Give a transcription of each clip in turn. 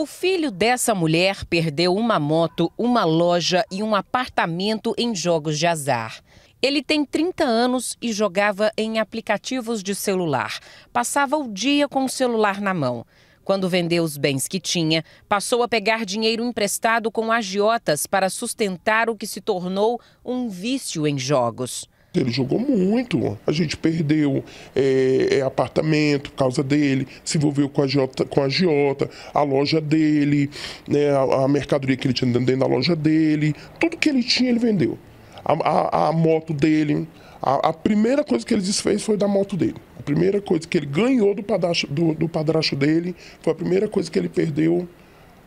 O filho dessa mulher perdeu uma moto, uma loja e um apartamento em jogos de azar. Ele tem 30 anos e jogava em aplicativos de celular. Passava o dia com o celular na mão. Quando vendeu os bens que tinha, passou a pegar dinheiro emprestado com agiotas para sustentar o que se tornou um vício em jogos. Ele jogou muito. A gente perdeu é, é, apartamento por causa dele, se envolveu com a agiota, com a, agiota, a loja dele, né, a, a, mercadoria que ele tinha dentro da loja dele. Tudo que ele tinha, ele vendeu. A, a, a moto dele. A, primeira coisa que ele desfez foi da moto dele. A primeira coisa que ele ganhou do padrasto, do, do padrasto dele foi a primeira coisa que ele perdeu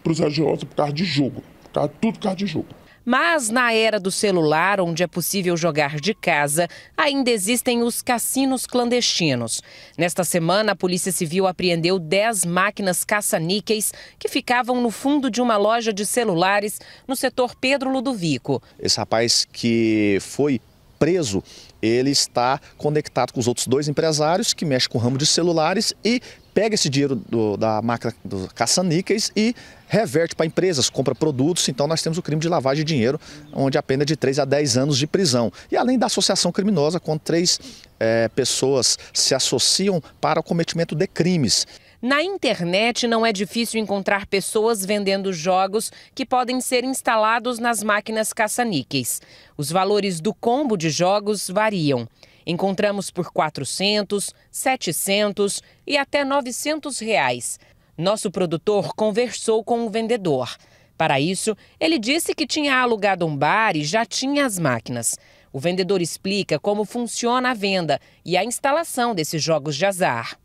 para os agiotas por causa de jogo. Por causa, tudo por causa de jogo. Mas na era do celular, onde é possível jogar de casa, ainda existem os cassinos clandestinos. Nesta semana, a Polícia Civil apreendeu 10 máquinas caça-níqueis que ficavam no fundo de uma loja de celulares no setor Pedro Ludovico. Esse rapaz que foi preso, ele está conectado com os outros dois empresários que mexem com o ramo de celulares e pega esse dinheiro do, da máquina do caça-níqueis e reverte para empresas, compra produtos. Então nós temos o crime de lavagem de dinheiro, onde a pena é de 3 a 10 anos de prisão. E além da associação criminosa, quando três é, pessoas se associam para o cometimento de crimes. Na internet não é difícil encontrar pessoas vendendo jogos que podem ser instalados nas máquinas caça-níqueis. Os valores do combo de jogos variam. Encontramos por 400, 700 e até 900 reais. Nosso produtor conversou com o vendedor. Para isso, ele disse que tinha alugado um bar e já tinha as máquinas. O vendedor explica como funciona a venda e a instalação desses jogos de azar.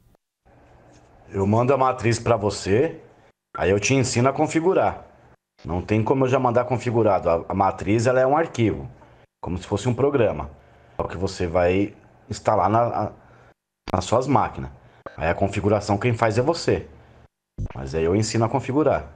Eu mando a matriz para você, aí eu te ensino a configurar. Não tem como eu já mandar configurado. A matriz ela é um arquivo, como se fosse um programa. É o que você vai instalar na, nas suas máquinas. Aí a configuração quem faz é você. Mas aí eu ensino a configurar.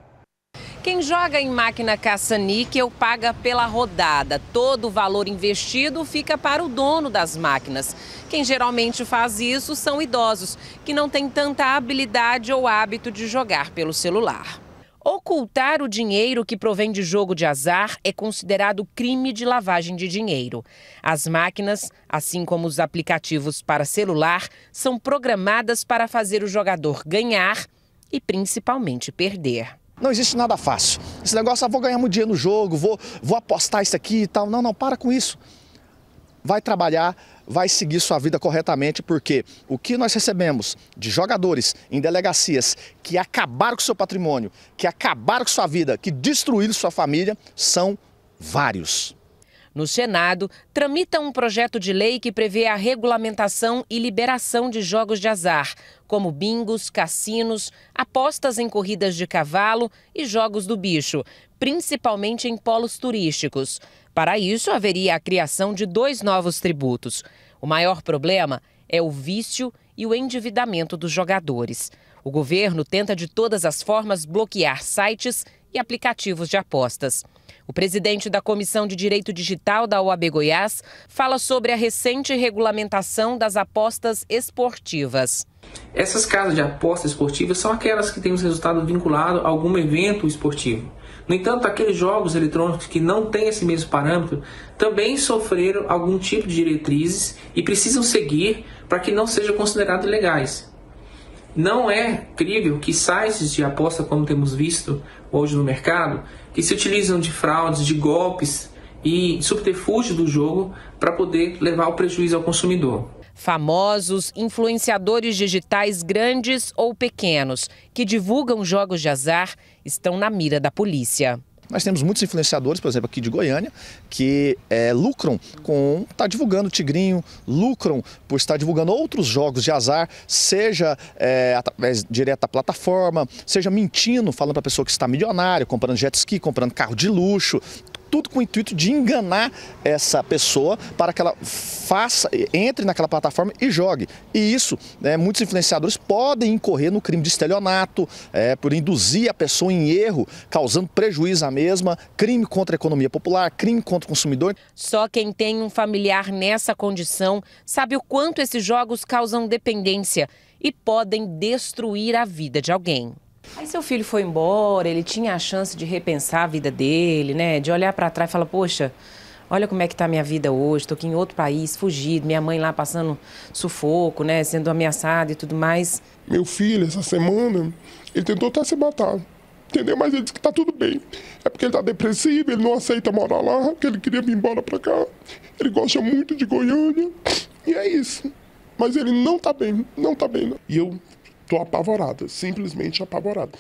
Quem joga em máquina caça-níquel paga pela rodada. Todo o valor investido fica para o dono das máquinas. Quem geralmente faz isso são idosos, que não têm tanta habilidade ou hábito de jogar pelo celular. Ocultar o dinheiro que provém de jogo de azar é considerado crime de lavagem de dinheiro. As máquinas, assim como os aplicativos para celular, são programadas para fazer o jogador ganhar e principalmente perder. Não existe nada fácil. Esse negócio, ah, vou ganhar muito dinheiro no jogo, vou, vou apostar isso aqui e tal. Não, não, para com isso. Vai trabalhar, vai seguir sua vida corretamente, porque o que nós recebemos de jogadores em delegacias que acabaram com seu patrimônio, que acabaram com sua vida, que destruíram sua família, são vários. No Senado, tramita um projeto de lei que prevê a regulamentação e liberação de jogos de azar, como bingos, cassinos, apostas em corridas de cavalo e jogos do bicho, principalmente em polos turísticos. Para isso, haveria a criação de dois novos tributos. O maior problema é o vício e o endividamento dos jogadores. O governo tenta de todas as formas bloquear sites e aplicativos de apostas. O presidente da Comissão de Direito Digital da OAB Goiás fala sobre a recente regulamentação das apostas esportivas. Essas casas de apostas esportivas são aquelas que têm os resultados vinculados a algum evento esportivo. No entanto, aqueles jogos eletrônicos que não têm esse mesmo parâmetro também sofreram algum tipo de diretrizes e precisam seguir para que não sejam considerados legais. Não é crível que sites de aposta, como temos visto hoje no mercado, que se utilizam de fraudes, de golpes e subterfúgio do jogo para poder levar o prejuízo ao consumidor. Famosos, influenciadores digitais grandes ou pequenos que divulgam jogos de azar estão na mira da polícia. Nós temos muitos influenciadores, por exemplo, aqui de Goiânia, que é, lucram com estar tá divulgando Tigrinho, lucram por estar divulgando outros jogos de azar, seja é, através direto da plataforma, seja mentindo, falando para a pessoa que está milionário, comprando jet ski, comprando carro de luxo, tudo com o intuito de enganar essa pessoa para que ela faça, entre naquela plataforma e jogue. E isso, né, muitos influenciadores podem incorrer no crime de estelionato, é, por induzir a pessoa em erro, causando prejuízo à mesma, crime contra a economia popular, crime contra o consumidor. Só quem tem um familiar nessa condição sabe o quanto esses jogos causam dependência e podem destruir a vida de alguém. Aí seu filho foi embora, ele tinha a chance de repensar a vida dele, né? De olhar para trás e falar, poxa, olha como é que tá a minha vida hoje, tô aqui em outro país, fugido, minha mãe lá passando sufoco, né? Sendo ameaçada e tudo mais. Meu filho, essa semana, ele tentou até se matar. Entendeu? Mas ele disse que tá tudo bem. É porque ele tá depressivo, ele não aceita morar lá, que ele queria vir embora pra cá. Ele gosta muito de Goiânia. E é isso. Mas ele não tá bem, não tá bem. Não. E eu tô apavorada, simplesmente apavorada.